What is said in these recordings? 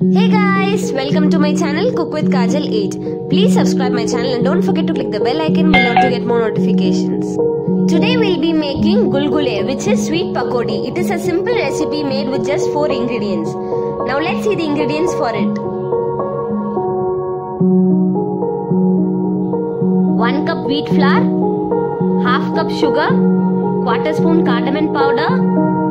Hey guys, welcome to my channel Cook with Kajal 8. Please subscribe my channel and don't forget to click the bell icon below to get more notifications. Today we'll be making gulgule which is sweet pakodi. It is a simple recipe made with just 4 ingredients. Now let's see the ingredients for it. 1 cup wheat flour, half cup sugar, quarter spoon cardamom powder,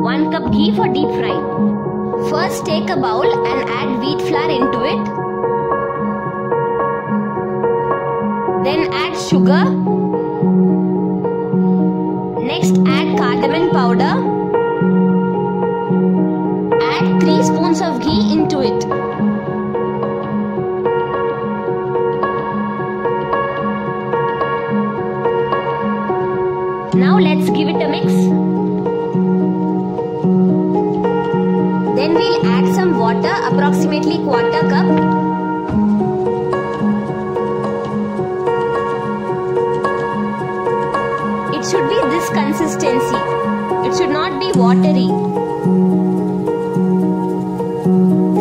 1 cup ghee for deep frying. First take a bowl and add wheat flour into it. Then add sugar. Next add cardamom powder. Add 3 spoons of ghee into it. Now let's give it a mix. Then we'll add some water, approximately quarter cup. It should be this consistency. It should not be watery.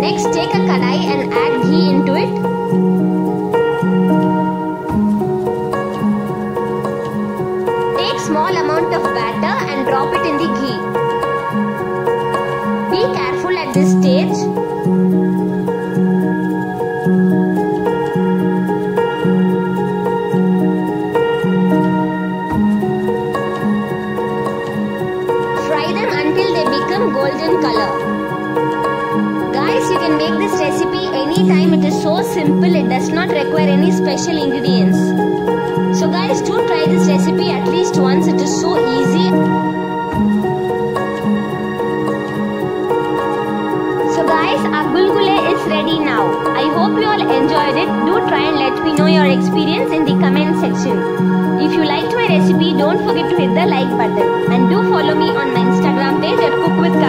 Next take a kadai and add ghee into it. Take small amount of batter and drop it in the ghee. Be careful this stage. Fry them until they become golden color. Guys, you can make this recipe anytime. It is so simple. It does not require any special ingredients. So guys, do try this recipe at least once. It is so easy. Gulgule is ready now. I hope you all enjoyed it. Do try and let me know your experience in the comment section. If you liked my recipe, don't forget to hit the like button. And do follow me on my Instagram page at Cook with